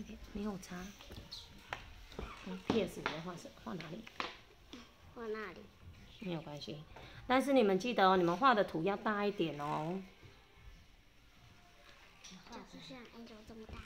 一点，没有差。嗯，P.S. 你在画什？画哪里？画那里。没有关系，但是你们记得哦，你们画的图要大一点哦。就是像 Angel 这么大。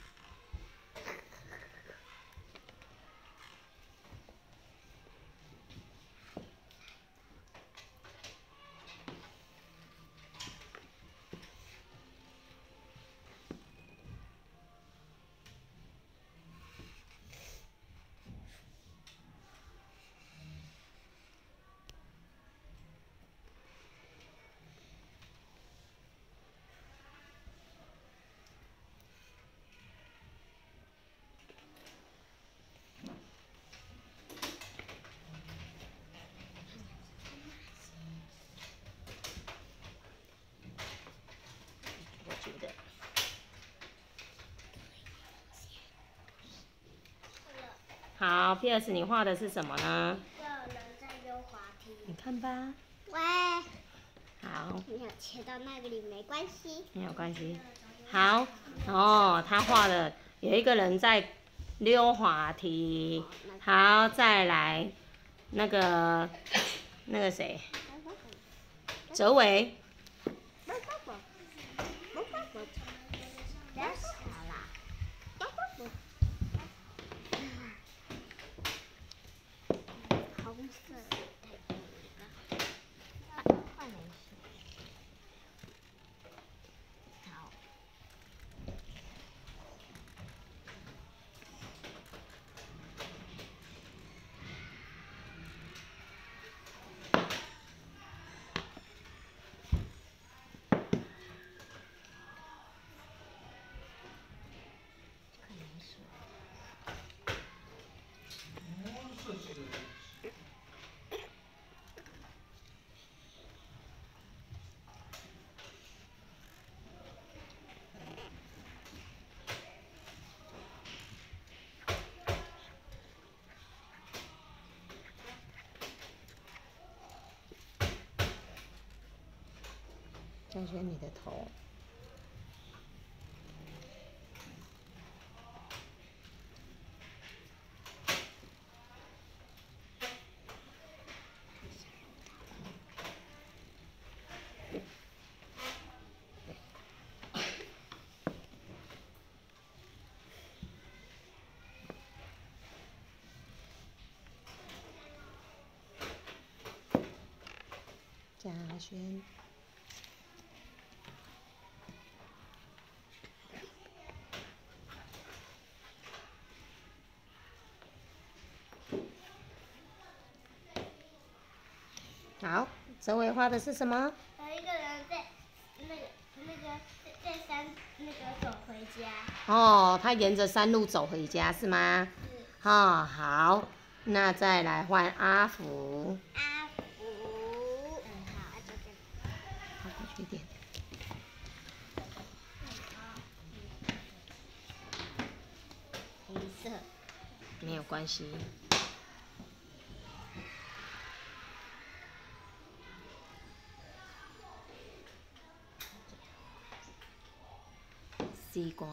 好，P.S. 你画的是什么呢？有人在溜滑梯。你看吧。喂。好。没有切到那个里没关系。没有关系。好，哦，他画的有一个人在溜滑梯。好，再来那个那个谁，哲伟。红嗯的有一个，换颜色。好。看颜色。再选你的头。嘉轩。好，泽伟画的是什么？有一个人在那个那个在在山那个走回家。哦，他沿着山路走回家是吗？是。哦，好，那再来换阿福。阿福。嗯，好，就这样。好过去一点。黑色。没有关系。西瓜。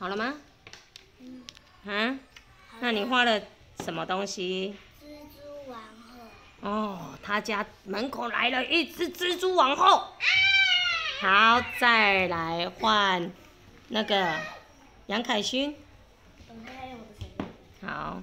好了吗？嗯。啊？那你画了什么东西？蜘蛛王后。哦，他家门口来了一只蜘蛛王后。好，再来换那个杨凯勋？好，